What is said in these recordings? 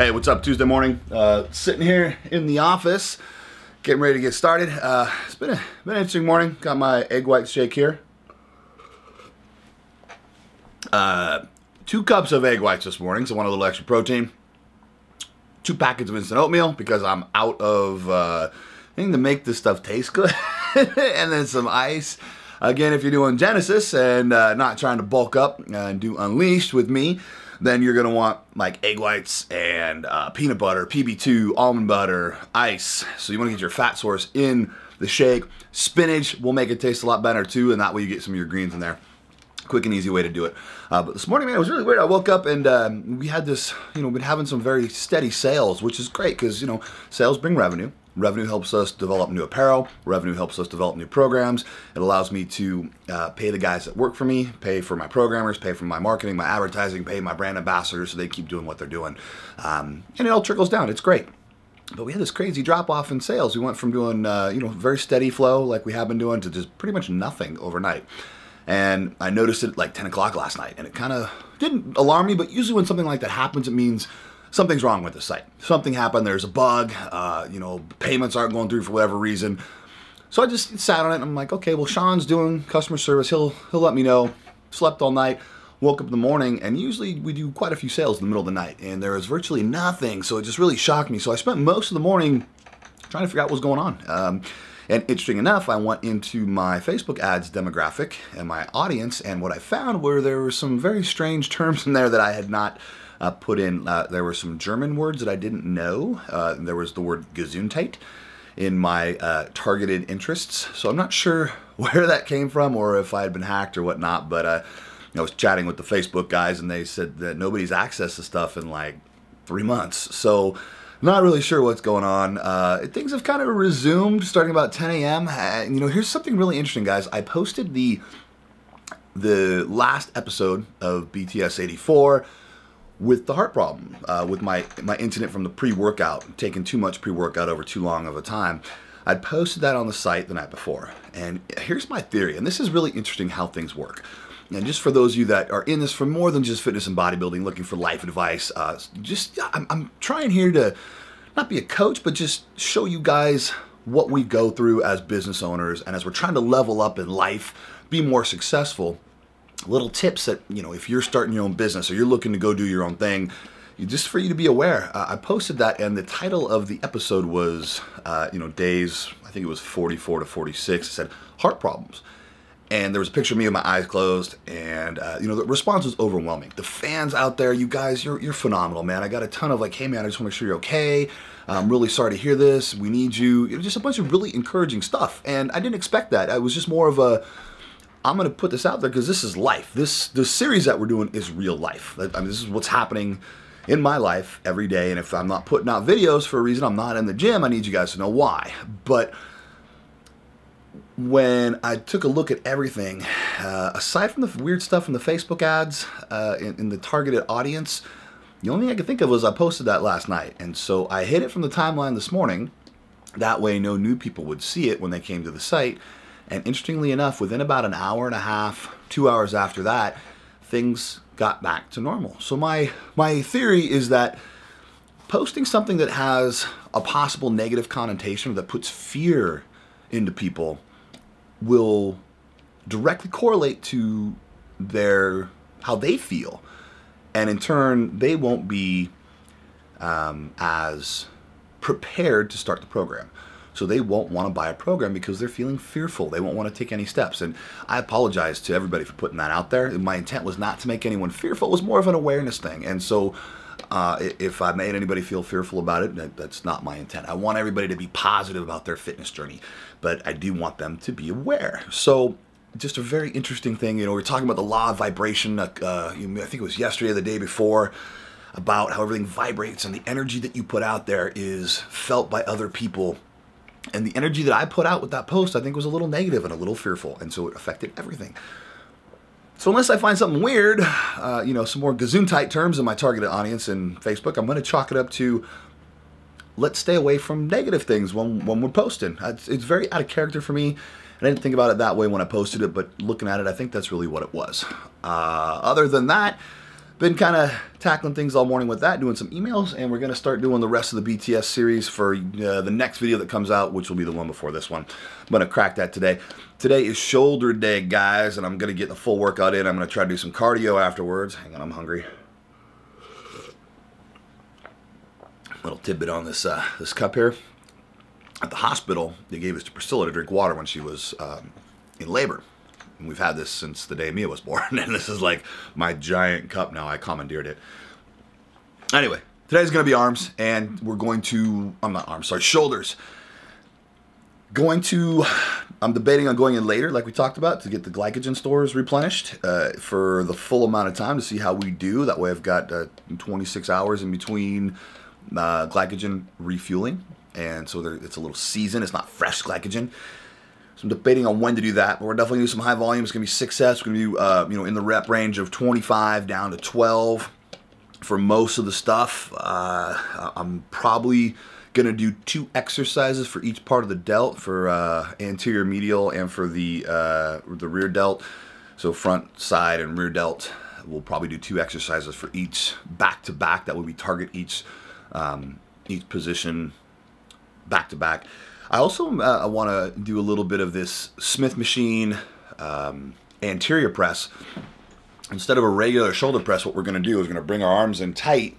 Hey, what's up? Tuesday morning. Uh, sitting here in the office, getting ready to get started. Uh, it's been, a, been an interesting morning. Got my egg white shake here. Uh, two cups of egg whites this morning, so I want a little extra protein. Two packets of instant oatmeal because I'm out of uh, anything to make this stuff taste good. and then some ice. Again, if you're doing Genesis and uh, not trying to bulk up and do Unleashed with me, then you're gonna want like egg whites and uh, peanut butter, PB2, almond butter, ice. So you wanna get your fat source in the shake. Spinach will make it taste a lot better too, and that way you get some of your greens in there. Quick and easy way to do it. Uh, but this morning, man, it was really weird. I woke up and um, we had this, you know, been having some very steady sales, which is great because, you know, sales bring revenue. Revenue helps us develop new apparel. Revenue helps us develop new programs. It allows me to uh, pay the guys that work for me, pay for my programmers, pay for my marketing, my advertising, pay my brand ambassadors so they keep doing what they're doing. Um, and it all trickles down. It's great. But we had this crazy drop off in sales. We went from doing, uh, you know, very steady flow like we have been doing to just pretty much nothing overnight. And I noticed it like 10 o'clock last night and it kind of didn't alarm me, but usually when something like that happens, it means something's wrong with the site. Something happened, there's a bug, uh, you know, payments aren't going through for whatever reason. So I just sat on it and I'm like, okay, well, Sean's doing customer service. He'll, he'll let me know. Slept all night, woke up in the morning, and usually we do quite a few sales in the middle of the night, and there was virtually nothing. So it just really shocked me. So I spent most of the morning trying to figure out what's going on. Um, and interesting enough, I went into my Facebook ads demographic and my audience, and what I found were there were some very strange terms in there that I had not uh, put in, uh, there were some German words that I didn't know. Uh, there was the word Gesundheit in my uh, targeted interests. So I'm not sure where that came from or if I had been hacked or whatnot, but uh, I was chatting with the Facebook guys and they said that nobody's accessed the stuff in like three months. So not really sure what's going on. Uh, things have kind of resumed starting about 10 a.m. And, you know, here's something really interesting, guys. I posted the the last episode of BTS 84 with the heart problem, uh, with my, my incident from the pre-workout, taking too much pre-workout over too long of a time. I'd posted that on the site the night before. And here's my theory, and this is really interesting how things work. And just for those of you that are in this for more than just fitness and bodybuilding, looking for life advice, uh, just I'm, I'm trying here to not be a coach, but just show you guys what we go through as business owners and as we're trying to level up in life, be more successful little tips that, you know, if you're starting your own business or you're looking to go do your own thing, just for you to be aware. Uh, I posted that, and the title of the episode was, uh, you know, days, I think it was 44 to 46. It said, heart problems. And there was a picture of me with my eyes closed, and, uh, you know, the response was overwhelming. The fans out there, you guys, you're, you're phenomenal, man. I got a ton of like, hey, man, I just want to make sure you're okay. I'm really sorry to hear this. We need you. It was just a bunch of really encouraging stuff. And I didn't expect that. I was just more of a, I'm going to put this out there because this is life. This the series that we're doing is real life. I mean, this is what's happening in my life every day. And if I'm not putting out videos for a reason, I'm not in the gym. I need you guys to know why. But when I took a look at everything, uh, aside from the weird stuff in the Facebook ads uh, in, in the targeted audience, the only thing I could think of was I posted that last night. And so I hid it from the timeline this morning. That way, no new people would see it when they came to the site. And interestingly enough, within about an hour and a half, two hours after that, things got back to normal. So my, my theory is that posting something that has a possible negative connotation that puts fear into people will directly correlate to their how they feel and in turn they won't be um, as prepared to start the program so they won't want to buy a program because they're feeling fearful. They won't want to take any steps. And I apologize to everybody for putting that out there. My intent was not to make anyone fearful. It was more of an awareness thing. And so uh, if I made anybody feel fearful about it, that, that's not my intent. I want everybody to be positive about their fitness journey, but I do want them to be aware. So just a very interesting thing. You know, we are talking about the law of vibration. Uh, I think it was yesterday or the day before about how everything vibrates and the energy that you put out there is felt by other people and the energy that I put out with that post, I think was a little negative and a little fearful. And so it affected everything. So unless I find something weird, uh, you know, some more Gesundheit terms in my targeted audience in Facebook, I'm going to chalk it up to let's stay away from negative things when, when we're posting. It's, it's very out of character for me. I didn't think about it that way when I posted it, but looking at it, I think that's really what it was. Uh, other than that, been kind of tackling things all morning with that, doing some emails, and we're going to start doing the rest of the BTS series for uh, the next video that comes out, which will be the one before this one. I'm going to crack that today. Today is shoulder day, guys, and I'm going to get the full workout in. I'm going to try to do some cardio afterwards. Hang on, I'm hungry. Little tidbit on this uh, this cup here. At the hospital, they gave us to Priscilla to drink water when she was um, in labor. And we've had this since the day Mia was born, and this is like my giant cup now. I commandeered it. Anyway, today's to be arms, and we're going to, I'm not arms, sorry, shoulders. Going to, I'm debating on going in later, like we talked about, to get the glycogen stores replenished uh, for the full amount of time to see how we do. That way I've got uh, 26 hours in between uh, glycogen refueling. And so there, it's a little season. It's not fresh glycogen. So I'm debating on when to do that, but we're definitely going to do some high volume. It's going to be six sets. We're going to do, uh, you know, in the rep range of 25 down to 12 for most of the stuff. Uh, I'm probably going to do two exercises for each part of the delt for uh, anterior medial and for the, uh, the rear delt. So front, side, and rear delt. We'll probably do two exercises for each back to back. That would be target each, um, each position back to back. I also uh, want to do a little bit of this Smith machine um, anterior press. Instead of a regular shoulder press, what we're going to do is we're going to bring our arms in tight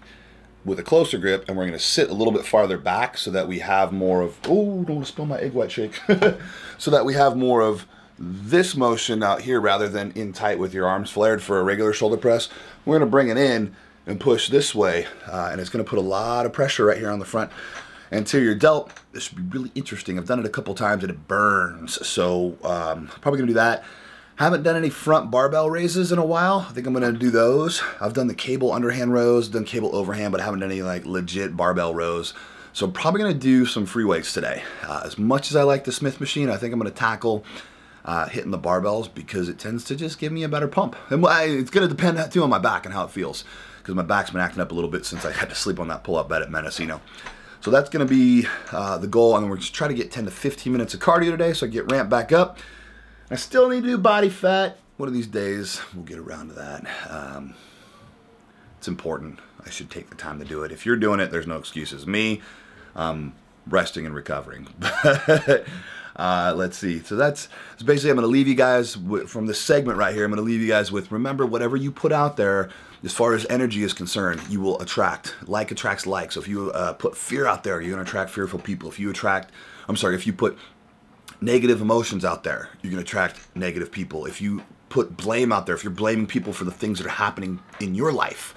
with a closer grip, and we're going to sit a little bit farther back so that we have more of, oh, don't spill my egg white shake, so that we have more of this motion out here rather than in tight with your arms flared for a regular shoulder press. We're going to bring it in and push this way, uh, and it's going to put a lot of pressure right here on the front anterior delt. This should be really interesting. I've done it a couple times and it burns. So um, probably gonna do that. Haven't done any front barbell raises in a while. I think I'm gonna do those. I've done the cable underhand rows, done cable overhand, but I haven't done any like legit barbell rows. So I'm probably gonna do some free weights today. Uh, as much as I like the Smith machine, I think I'm gonna tackle uh, hitting the barbells because it tends to just give me a better pump. And it's gonna depend too on my back and how it feels because my back's been acting up a little bit since I had to sleep on that pull-up bed at Mendocino. So that's going to be uh, the goal, and we're just trying to get 10 to 15 minutes of cardio today so I get ramped back up. I still need to do body fat. One of these days, we'll get around to that. Um, it's important. I should take the time to do it. If you're doing it, there's no excuses. Me, um, resting and recovering. uh, let's see. So that's, so basically I'm going to leave you guys from this segment right here. I'm going to leave you guys with remember whatever you put out there as far as energy is concerned, you will attract. Like attracts like. So if you uh, put fear out there, you're going to attract fearful people. If you attract, I'm sorry, if you put negative emotions out there, you're going to attract negative people. If you put blame out there, if you're blaming people for the things that are happening in your life,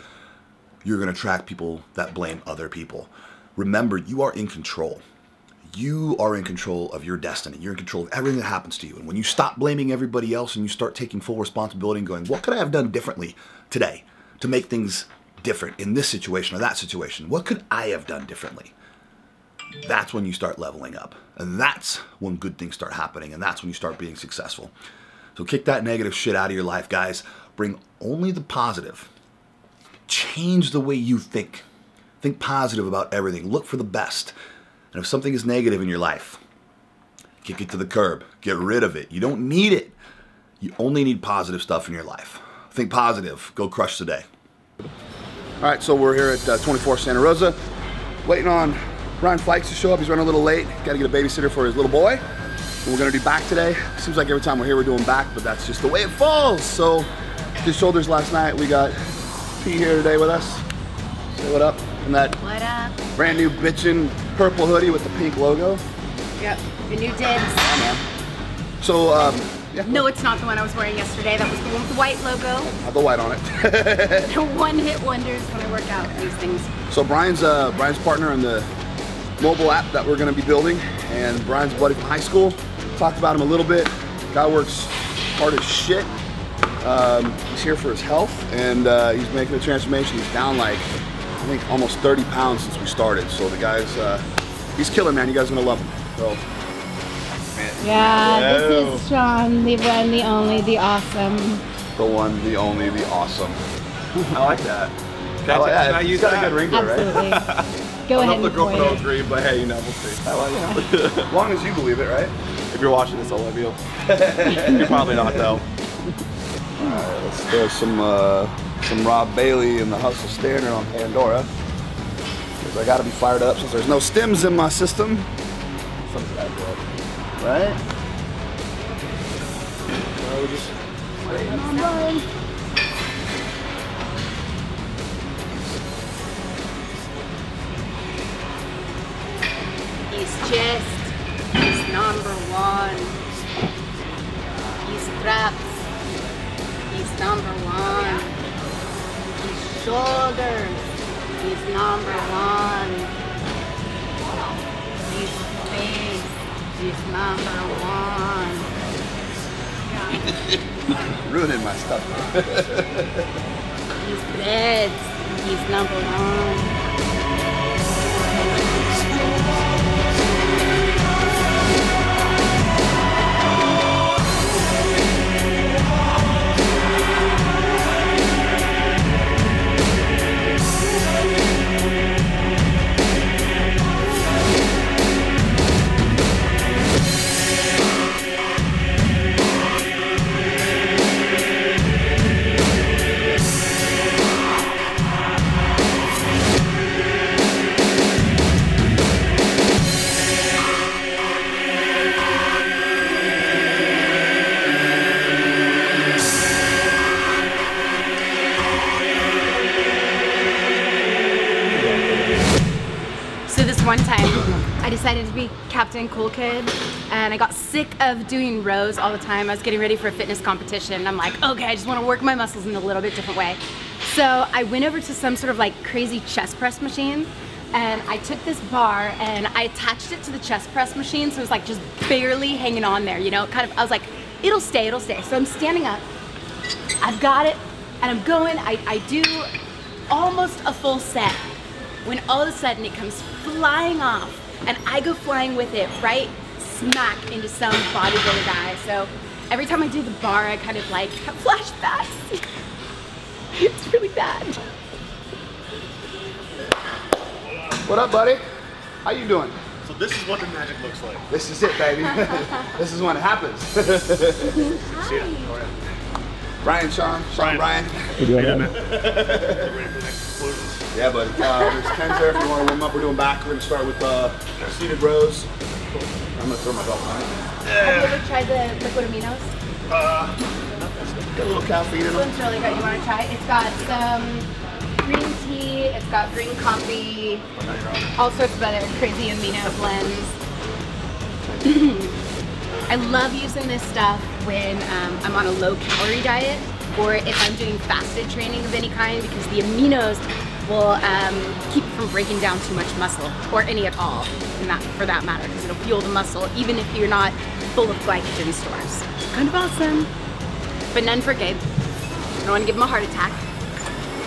you're going to attract people that blame other people. Remember, you are in control. You are in control of your destiny. You're in control of everything that happens to you. And when you stop blaming everybody else and you start taking full responsibility and going, what could I have done differently today? To make things different in this situation or that situation? What could I have done differently? That's when you start leveling up. And that's when good things start happening. And that's when you start being successful. So kick that negative shit out of your life, guys. Bring only the positive. Change the way you think. Think positive about everything. Look for the best. And if something is negative in your life, kick it to the curb. Get rid of it. You don't need it. You only need positive stuff in your life. Think positive. Go crush today. All right, so we're here at uh, 24 Santa Rosa, waiting on Brian Fikes to show up. He's running a little late. Got to get a babysitter for his little boy. And we're gonna do back today. Seems like every time we're here, we're doing back, but that's just the way it falls. So, did shoulders last night. We got P here today with us. Say what up. And that what up? brand new bitchin' purple hoodie with the pink logo. Yep, the new dibs. So, um, yeah. No, it's not the one I was wearing yesterday. That was the one with the white logo. Have the white on it. the one hit wonders when I work out these things. So Brian's uh, Brian's partner in the mobile app that we're going to be building, and Brian's buddy from high school. Talked about him a little bit. Guy works hard as shit. Um, he's here for his health, and uh, he's making a transformation. He's down like I think almost 30 pounds since we started. So the guy's uh, he's killing, man. You guys are gonna love him. So. Yeah, this is Sean, the one, the only, the awesome. The one, the only, the awesome. I like that. Can I, like, yeah, can I use got that? a good ring to Absolutely. right? Go I ahead love the girlfriend don't agree, but hey, you know, we'll see. I like it. as long as you believe it, right? If you're watching this, I love you. you're probably not, though. Alright, let's throw some uh, some Rob Bailey and the Hustle Standard on Pandora. Because I gotta be fired up since there's no stims in my system. Something's gotta go up. Right? So we're just waiting on Brian. He's chest. He's number one. He's traps. He's number one. He's shoulders. He's number one. He's face. He's number one. Ruining my stuff. He's breads. He's number one. Of doing rows all the time. I was getting ready for a fitness competition, and I'm like, okay, I just want to work my muscles in a little bit different way. So I went over to some sort of like crazy chest press machine, and I took this bar and I attached it to the chest press machine, so it was like just barely hanging on there, you know? Kind of, I was like, it'll stay, it'll stay. So I'm standing up, I've got it, and I'm going. I, I do almost a full set when all of a sudden it comes flying off and I go flying with it right smack into some bodybuilder guy. So every time I do the bar, I kind of like have flashbacks. it's really bad. What up, buddy? How you doing? So this is what the magic looks like. This is it, baby. this is when it happens. See ya. Brian, Sean, Sean, Brian. You doing yeah, man. Get ready for the next explosions. Yeah, buddy. Uh, there's Ken's there if you want to warm up. We're doing back. We're going to start with uh, seated rows. I'm going to throw my belt on. Have you ever tried the liquid aminos? Uh, Got a little caffeine in it. This one's really good. You want to try? it? It's got some green tea. It's got green coffee. All sorts of other crazy amino blends. I love using this stuff when um, I'm on a low calorie diet or if I'm doing fasted training of any kind because the aminos will um, keep from breaking down too much muscle or any at all that, for that matter because it'll fuel the muscle even if you're not full of glycogen stores. Kind of awesome. But none for Gabe. I don't want to give him a heart attack.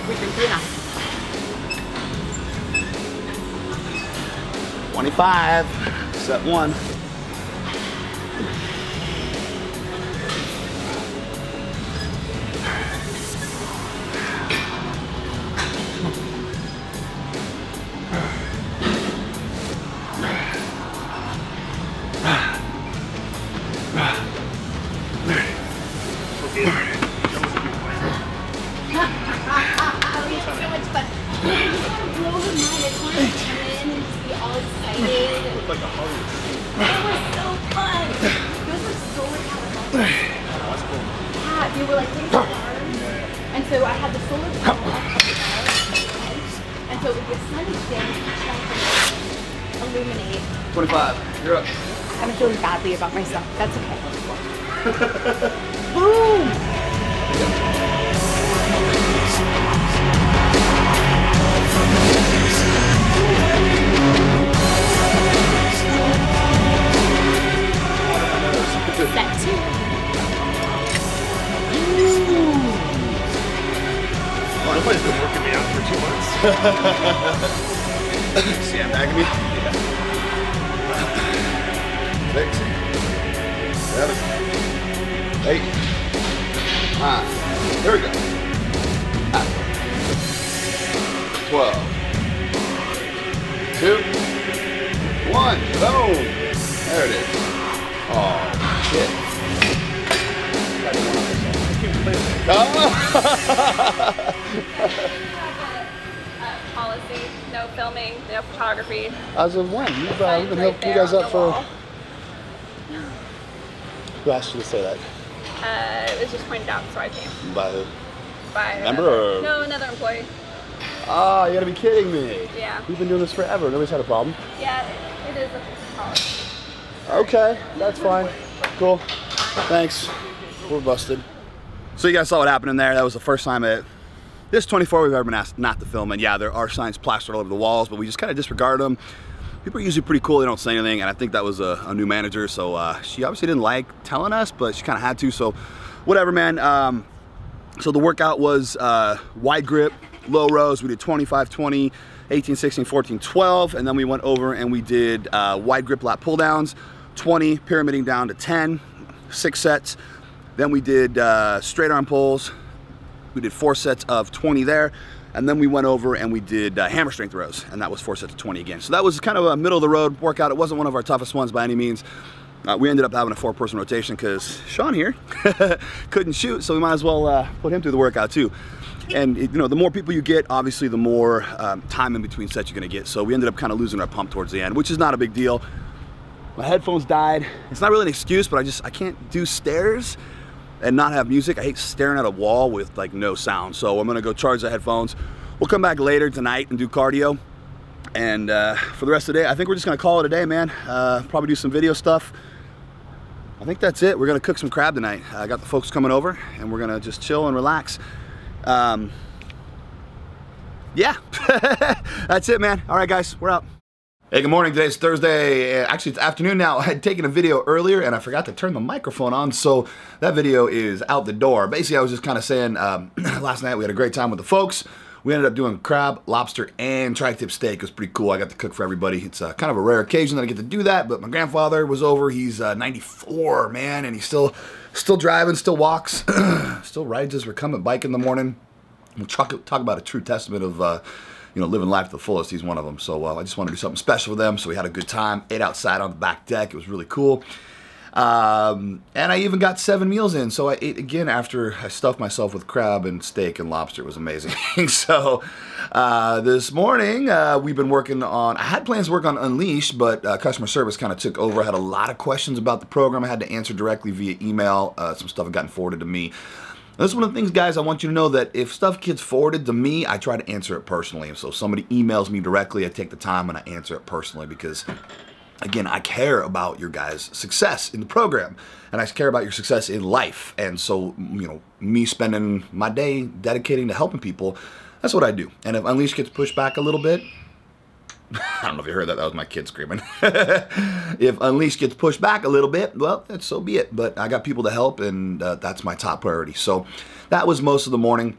We've been through enough. 25. Set one. Yeah, they were like. And so I had the solar panel on. And so with the sun thing, each one could illuminate. 25. You're up. I'm feeling badly about myself. That's okay. Boom! Set two. Nobody's been working me out for two months. Sandbagging me. Six. Seven. Eight. Nine. Here we go. Nine. Twelve. Two. One. Boom. There it is. Oh, shit. Got one on this one. policy, no filming, no photography. As of when? You've, uh, we've been Right you guys up for. wall. Who asked you to say that? Uh, it was just pointed out, so I came By who? by Member another- or- no another employee. Ah, you gotta be kidding me. Yeah. We've been doing this forever. Nobody's had a problem. Yeah, it, it is a policy. Okay, that's fine. Cool. Thanks. We're busted. So you guys saw what happened in there. That was the first time at this 24 we've ever been asked not to film. And yeah, there are signs plastered all over the walls, but we just kind of disregard them. People are usually pretty cool. They don't say anything. And I think that was a, a new manager. So uh, she obviously didn't like telling us, but she kind of had to. So whatever, man. Um, so the workout was uh, wide grip, low rows. We did 25, 20, 18, 16, 14, 12. And then we went over and we did uh, wide grip lat pull downs, 20, pyramiding down to 10, six sets. Then we did uh, straight arm pulls. We did four sets of 20 there. And then we went over and we did uh, hammer strength rows, and that was four sets of 20 again. So that was kind of a middle of the road workout. It wasn't one of our toughest ones by any means. Uh, we ended up having a four person rotation because Sean here couldn't shoot, so we might as well uh, put him through the workout too. And you know, the more people you get, obviously, the more um, time in between sets you're gonna get. So we ended up kind of losing our pump towards the end, which is not a big deal. My headphones died. It's not really an excuse, but I just I can't do stairs and not have music. I hate staring at a wall with like no sound. So I'm gonna go charge the headphones. We'll come back later tonight and do cardio. And uh, for the rest of the day, I think we're just gonna call it a day, man. Uh, probably do some video stuff. I think that's it. We're gonna cook some crab tonight. I got the folks coming over, and we're gonna just chill and relax. Um, yeah, that's it, man. All right, guys, we're out. Hey, good morning. Today's Thursday. Uh, Actually, it's afternoon now. I had taken a video earlier and I forgot to turn the microphone on, so that video is out the door. Basically, I was just kind of saying um, last night we had a great time with the folks. We ended up doing crab, lobster, and tri-tip steak. It was pretty cool. I got to cook for everybody. It's uh, kind of a rare occasion that I get to do that, but my grandfather was over. He's uh, 94, man, and he's still still driving, still walks, still rides his recumbent bike in the morning. We'll talk, talk about a true testament of, uh, you know, living life to the fullest. He's one of them. So uh, I just wanted to do something special for them. So we had a good time. Ate outside on the back deck. It was really cool. Um, and I even got seven meals in. So I ate again after I stuffed myself with crab and steak and lobster. It was amazing. so uh, this morning uh, we've been working on. I had plans to work on Unleashed, but uh, customer service kind of took over. I had a lot of questions about the program. I had to answer directly via email. Uh, some stuff had gotten forwarded to me. That's one of the things, guys, I want you to know that if stuff gets forwarded to me, I try to answer it personally. And so if somebody emails me directly, I take the time and I answer it personally because, again, I care about your guys' success in the program and I care about your success in life. And so, you know, me spending my day dedicating to helping people, that's what I do. And if Unleash gets pushed back a little bit, I don't know if you heard that. That was my kid screaming. if Unleash gets pushed back a little bit, well, that's so be it. But I got people to help, and uh, that's my top priority. So that was most of the morning.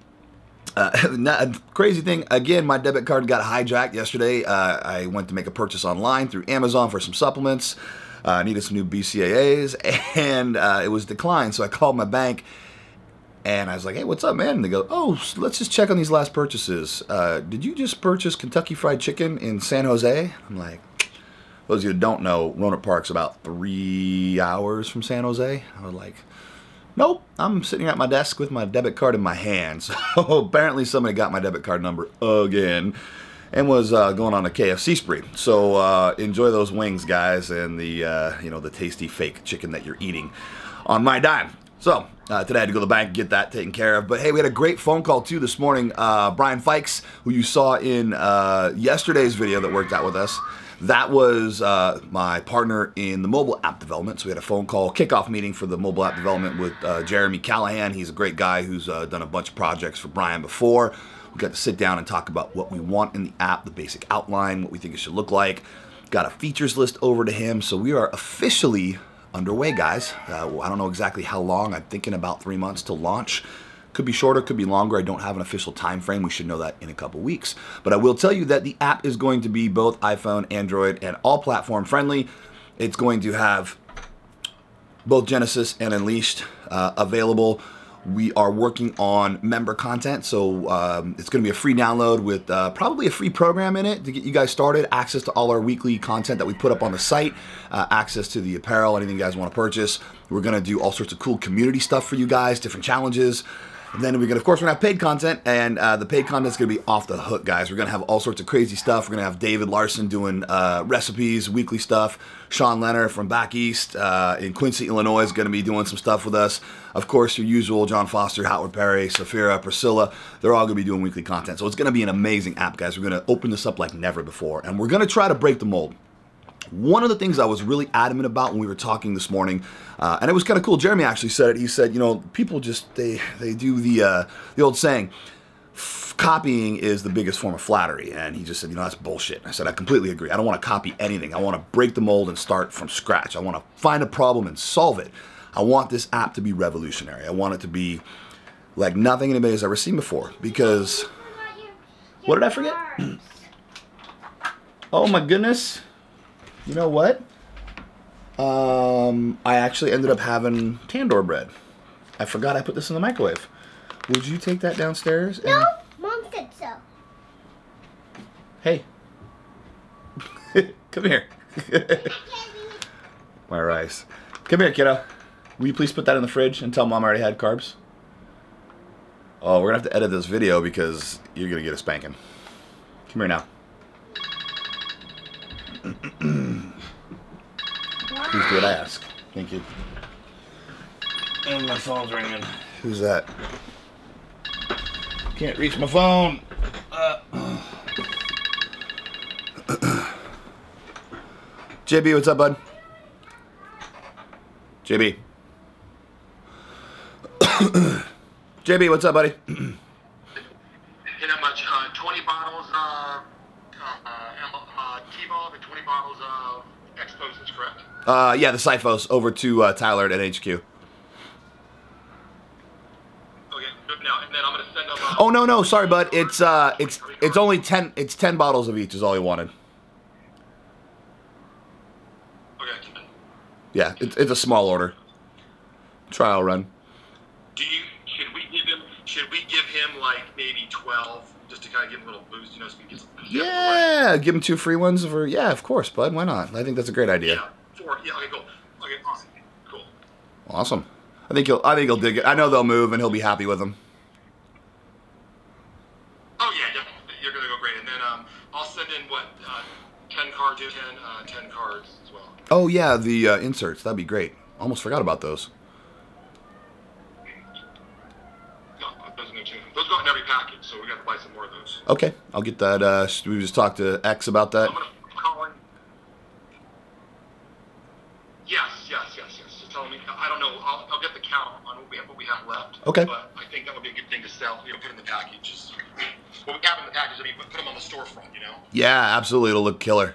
Uh, crazy thing, again, my debit card got hijacked yesterday. Uh, I went to make a purchase online through Amazon for some supplements. Uh, I needed some new BCAAs, and uh, it was declined. So I called my bank, and I was like, hey, what's up, man? And they go, oh, let's just check on these last purchases. Uh, did you just purchase Kentucky Fried Chicken in San Jose? I'm like, those of you who don't know, Rohnert Park's about three hours from San Jose. I was like, nope, I'm sitting at my desk with my debit card in my hand. So apparently somebody got my debit card number again and was uh, going on a KFC spree. So uh, enjoy those wings, guys, and the uh, you know the tasty fake chicken that you're eating on my dime. So uh, today I had to go to the bank and get that taken care of. But hey, we had a great phone call too this morning. Uh, Brian Fikes, who you saw in uh, yesterday's video that worked out with us, that was uh, my partner in the mobile app development. So we had a phone call kickoff meeting for the mobile app development with uh, Jeremy Callahan. He's a great guy who's uh, done a bunch of projects for Brian before. We got to sit down and talk about what we want in the app, the basic outline, what we think it should look like. Got a features list over to him. So we are officially underway, guys. Uh, I don't know exactly how long. I'm thinking about three months to launch. Could be shorter, could be longer. I don't have an official time frame. We should know that in a couple weeks. But I will tell you that the app is going to be both iPhone, Android, and all platform friendly. It's going to have both Genesis and Unleashed uh, available We are working on member content, so um, it's going to be a free download with uh, probably a free program in it to get you guys started. Access to all our weekly content that we put up on the site, uh, access to the apparel, anything you guys want to purchase. We're going to do all sorts of cool community stuff for you guys, different challenges. And then we're gonna, of course, we're gonna have paid content, and uh, the paid content's gonna be off the hook, guys. We're gonna have all sorts of crazy stuff. We're gonna have David Larson doing uh, recipes, weekly stuff. Sean Leonard from back east uh, in Quincy, Illinois, is gonna be doing some stuff with us. Of course, your usual John Foster, Howard Perry, Safira, Priscilla. They're all gonna be doing weekly content. So it's gonna be an amazing app, guys. We're gonna open this up like never before, and we're gonna try to break the mold. One of the things I was really adamant about when we were talking this morning, uh, and it was kind of cool. Jeremy actually said it. He said, you know, people just they they do the uh, the old saying, f- copying is the biggest form of flattery, and he just said, you know, that's bullshit. I said, I completely agree. I don't want to copy anything. I want to break the mold and start from scratch. I want to find a problem and solve it. I want this app to be revolutionary. I want it to be like nothing anybody has ever seen before. Because what did I forget? oh my goodness. You know what? Um, I actually ended up having tandoor bread. I forgot I put this in the microwave. Would you take that downstairs? No, mom said so. Hey. Come here. My rice. Come here, kiddo. Will you please put that in the fridge and tell mom I already had carbs? Oh, we're gonna have to edit this video because you're gonna get a spanking. Come here now. Please do what I ask. Thank you. And my phone's ringing. Who's that? Can't reach my phone. Uh. JB, what's up, bud? JB. JB, what's up, buddy? Hey, not much. Uh, 20 bottles of uh, uh, T-Volve and 20 bottles of Explosives, correct? Uh, yeah, the Cyphos over to uh, Tyler at HQ. Okay, good now. And then I'm going to send them... Uh, Oh no, no, sorry, bud. It's uh, it's it's only ten. It's ten bottles of each is all he wanted. Okay. Yeah, it's it's a small order. Trial run. Do you... Should we give him... Should we give him, like, maybe 12, just to kind of give him a little boost, you know, so he can get some... Yeah, give him two free ones for. Yeah, of course, bud. Why not? I think that's a great idea. Yeah, four. Yeah, okay, cool. Okay, awesome. Cool. Awesome. I think he'll. I think he'll dig it. I know they'll move, and he'll be happy with them. Oh, yeah, definitely. You're going to go great. And then um, I'll send in, what, uh, 10 cards, 10, uh, 10 cards as well. Oh yeah, the uh, inserts. That'd be great. Almost forgot about those. Okay, I'll get that. Uh, we just talked to X about that. I'm going to call. Yes, yes, yes, yes. Just tell me. I don't know. I'll, I'll get the count on what we have, what we have left. Okay. But I think that would be a good thing to sell. You know, put in the packages. What we have in the packages, I mean, put them on the storefront. You know. Yeah, absolutely. It'll look killer.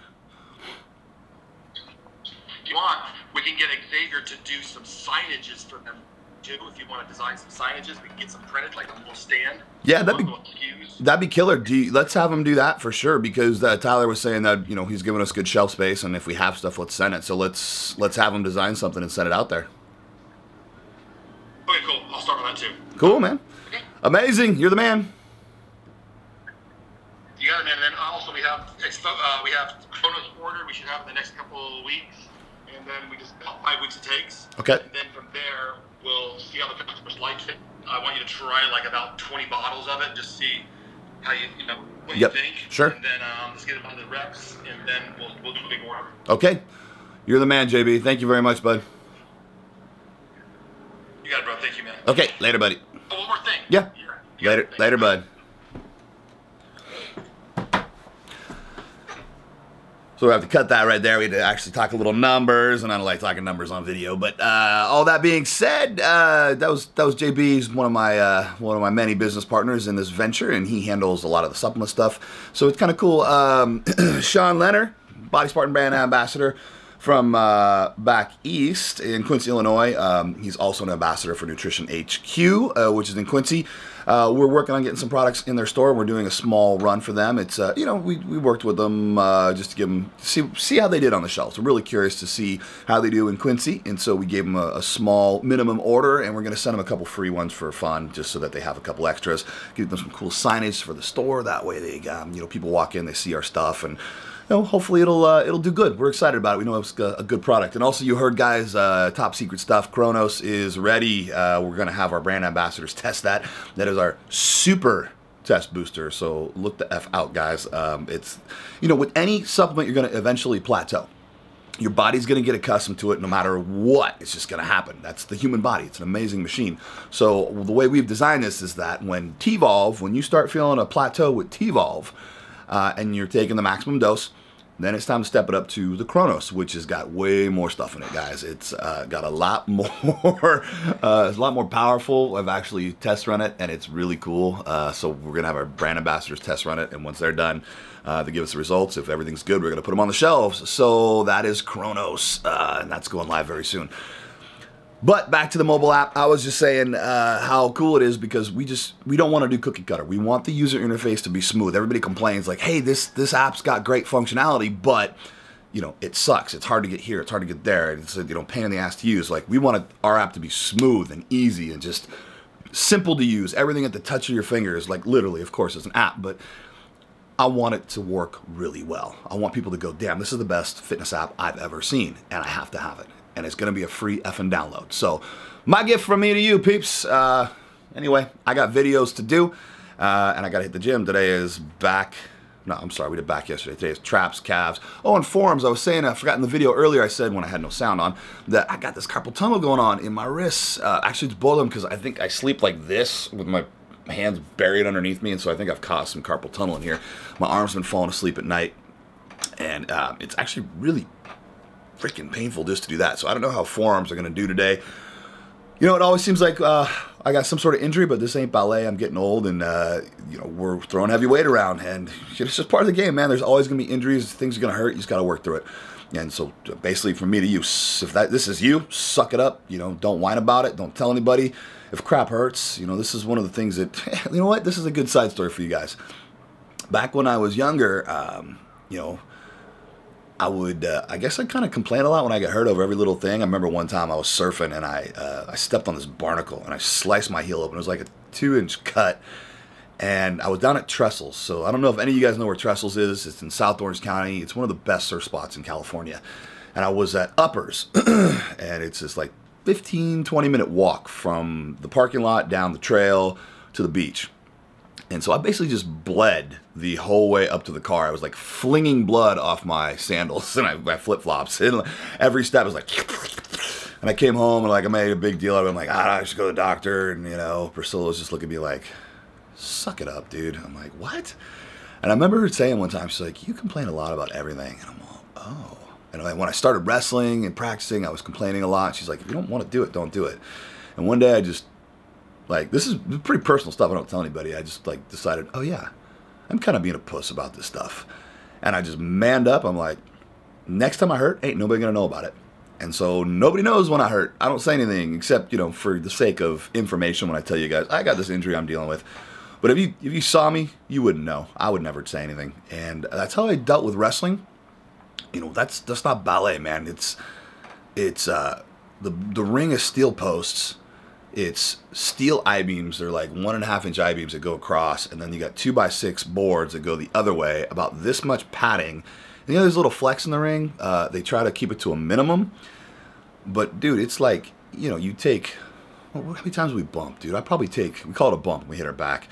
If you want, we can get Xavier to do some signages for them too. If you want to design some signages, we can get some printed, like a little stand. Yeah, that'd be- That'd be killer. Do you, let's have him do that for sure because uh, Tyler was saying that you know he's giving us good shelf space, and if we have stuff, let's send it. So let's let's have him design something and send it out there. Okay, cool. I'll start on that too. Cool, man. Okay. Amazing. You're the man. You got it, man. And then also we have uh, we have Kronos order. We should have in the next couple of weeks, and then we just about five weeks it takes. Okay. And then from there, we'll see how the customers like it. I want you to try like about 20 bottles of it, just see how you you know what Yep, you think. sure. And then um, let's get it on the reps, and then we'll we'll do a big order. Okay. You're the man, JB. Thank you very much, bud. You got it, bro. Thank you, man. Okay. Later, buddy. Oh, one more thing. Yeah. You got it. Later, later, bud. So we have to cut that right there. We had to actually talk a little numbers, and I don't like talking numbers on video. But uh, all that being said, uh, that was that was JB's one of my uh, one of my many business partners in this venture, and he handles a lot of the supplement stuff. So it's kind of cool. Um, Sean Leonard, Body Spartan brand ambassador from uh, back east in Quincy, Illinois. Um, he's also an ambassador for Nutrition HQ, uh, which is in Quincy. Uh, we're working on getting some products in their store. We're doing a small run for them. It's uh, you know we, we worked with them uh, just to give them see see how they did on the shelves. We're really curious to see how they do in Quincy, and so we gave them a, a small minimum order, and we're going to send them a couple free ones for fun, just so that they have a couple extras. Give them some cool signage for the store. That way they um, you know people walk in, they see our stuff, and know, hopefully it'll uh, it'll do good. We're excited about it. We know it's a, a good product. And also, you heard, guys, uh, top secret stuff. Kronos is ready. Uh, we're gonna have our brand ambassadors test that. That is our super test booster. So look the f out, guys. Um, it's you know, with any supplement, you're gonna eventually plateau. Your body's going to get accustomed to it no matter what. It's just going to happen. That's the human body. It's an amazing machine. So the way we've designed this is that when T-Volve, when you start feeling a plateau with T-Volve, uh, and you're taking the maximum dose, then it's time to step it up to the Kronos, which has got way more stuff in it, guys. It's uh, got a lot more, uh, it's a lot more powerful. I've actually test run it, and it's really cool. Uh, so we're gonna have our brand ambassadors test run it, and once they're done, uh, they give us the results. If everything's good, we're gonna put them on the shelves. So that is Kronos, uh, and that's going live very soon. But back to the mobile app, I was just saying uh, how cool it is because we just we don't want to do cookie cutter. We want the user interface to be smooth. Everybody complains like, "Hey, this this app's got great functionality, but you know it sucks. It's hard to get here. It's hard to get there. It's a, you know pain in the ass to use." Like we want our app to be smooth and easy and just simple to use. Everything at the touch of your fingers. Like literally, of course, it's an app, but I want it to work really well. I want people to go, "Damn, this is the best fitness app I've ever seen, and I have to have it." And it's to be a free effing download. So, my gift from me to you, peeps. Uh, anyway, I got videos to do, uh, and I got to hit the gym. Today is back. No, I'm sorry, we did back yesterday. Today is traps, calves. Oh, and forms. I was saying, I forgot in the video earlier, I said when I had no sound on, that I got this carpal tunnel going on in my wrists. Uh, actually, it's both of them because I think I sleep like this with my hands buried underneath me, and so I think I've caused some carpal tunnel in here. My arm's been falling asleep at night, and um, it's actually really freaking painful just to do that. So I don't know how forearms are going to do today. You know, it always seems like uh, I got some sort of injury, but this ain't ballet. I'm getting old, and uh, you know we're throwing heavy weight around, and it's just part of the game, man. There's always going to be injuries. Things are going to hurt. You just got to work through it. And so, basically, from me to you, if that this is you, suck it up. You know, don't whine about it. Don't tell anybody. If crap hurts, you know, this is one of the things that you know what. This is a good side story for you guys. Back when I was younger, um, you know I would, uh, I guess I kind of complain a lot when I get hurt over every little thing. I remember one time I was surfing and I, uh, I stepped on this barnacle and I sliced my heel open. It was like a two inch cut. And I was down at Trestles. So I don't know if any of you guys know where Trestles is. It's in South Orange County. It's one of the best surf spots in California. And I was at Uppers. and it's this like 15, 20 minute walk from the parking lot down the trail to the beach. And so I basically just bled the whole way up to the car. I was like flinging blood off my sandals and my flip flops. And every step was like, and I came home and like I made a big deal of it. I'm like, ah, I should go to the doctor. And you know, Priscilla was just looking at me like, suck it up, dude. I'm like, what? And I remember her saying one time, she's like, you complain a lot about everything. And I'm like, oh. And when I started wrestling and practicing, I was complaining a lot. She's like, if you don't want to do it, don't do it. And one day I just like this is pretty personal stuff. I don't tell anybody. I just like decided, oh yeah, I'm kind of being a puss about this stuff, and I just manned up. I'm like, next time I hurt, ain't nobody gonna know about it. And so nobody knows when I hurt. I don't say anything except you know for the sake of information when I tell you guys I got this injury I'm dealing with. But if you if you saw me, you wouldn't know. I would never say anything, and that's how I dealt with wrestling. You know, that's that's not ballet, man. It's it's uh, the the ring is steel posts it's steel I-beams. They're like one and a half inch I-beams that go across, and then you got two by six boards that go the other way, about this much padding. And you know, there's a little flex in the ring. Uh, they try to keep it to a minimum. But dude, it's like, you know, you take, well, how many times we bump, dude? I probably take, we call it a bump we hit our back.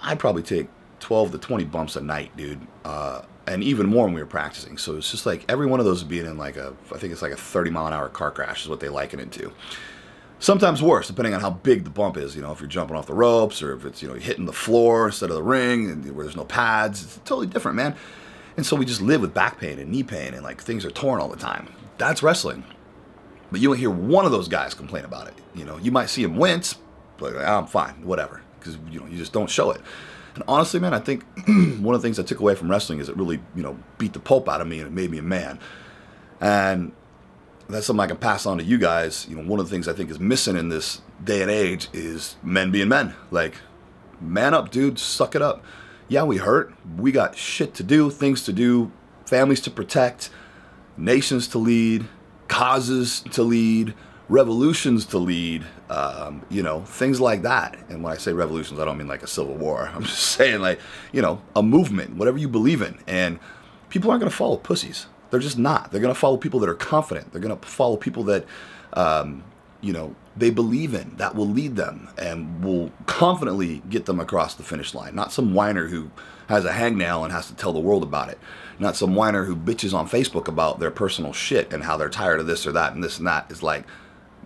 I probably take 12 to 20 bumps a night, dude. Uh, and even more when we were practicing. So it's just like every one of those being in like a, I think it's like a 30 mile an hour car crash is what they liken it to. Sometimes worse, depending on how big the bump is. You know, if you're jumping off the ropes or if it's, you know, hitting the floor instead of the ring and where there's no pads. It's totally different, man. And so we just live with back pain and knee pain and like things are torn all the time. That's wrestling. But you won't hear one of those guys complain about it. You know, you might see him wince, but I'm fine, whatever. Because, you know, you just don't show it. And honestly, man, I think one of the things I took away from wrestling is it really, you know, beat the pulp out of me and it made me a man And that's something I can pass on to you guys. You know, one of the things I think is missing in this day and age is men being men. Like, man up, dude, suck it up. Yeah, we hurt. We got shit to do, things to do, families to protect, nations to lead, causes to lead, revolutions to lead, um, you know, things like that. And when I say revolutions, I don't mean like a civil war. I'm just saying like, you know, a movement, whatever you believe in. And people aren't going to follow pussies. They're just not. They're going to follow people that are confident. They're going to follow people that, um, you know, they believe in, that will lead them and will confidently get them across the finish line. Not some whiner who has a hangnail and has to tell the world about it. Not some whiner who bitches on Facebook about their personal shit and how they're tired of this or that and this and that. It's like,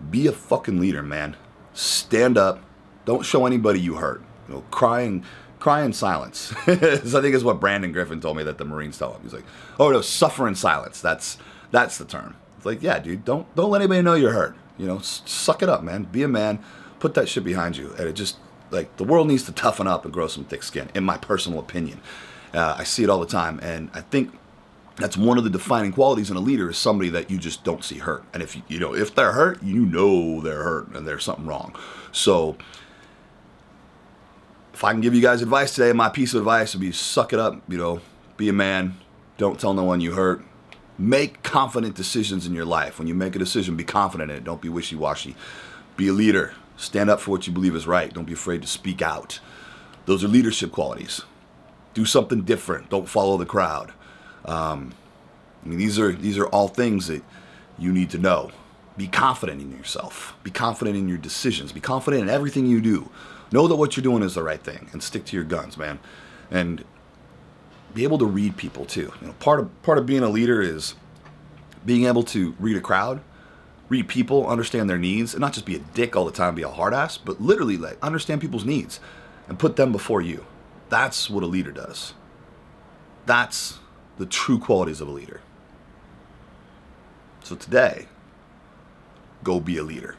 be a fucking leader, man. Stand up. Don't show anybody you hurt. You know, crying, cry in silence. I think is what Brandon Griffin told me that the Marines tell him. He's like, oh no, suffer in silence. That's that's the term. It's like, yeah, dude, don't don't let anybody know you're hurt. You know, suck it up, man. Be a man. Put that shit behind you. And it just like the world needs to toughen up and grow some thick skin, in my personal opinion. Uh, I see it all the time, and I think that's one of the defining qualities in a leader is somebody that you just don't see hurt. And if you, you know if they're hurt, you know they're hurt and there's something wrong. So if I can give you guys advice today, my piece of advice would be suck it up, you know, be a man, don't tell no one you hurt. Make confident decisions in your life. When you make a decision, be confident in it. Don't be wishy-washy. Be a leader. Stand up for what you believe is right. Don't be afraid to speak out. Those are leadership qualities. Do something different. Don't follow the crowd. Um, I mean, these are these are all things that you need to know. Be confident in yourself. Be confident in your decisions. Be confident in everything you do. Know that what you're doing is the right thing, and stick to your guns, man. And be able to read people too. You know, part of part of being a leader is being able to read a crowd, read people, understand their needs, and not just be a dick all the time, be a hard ass, but literally like understand people's needs and put them before you. That's what a leader does. That's the true qualities of a leader. So today, go be a leader.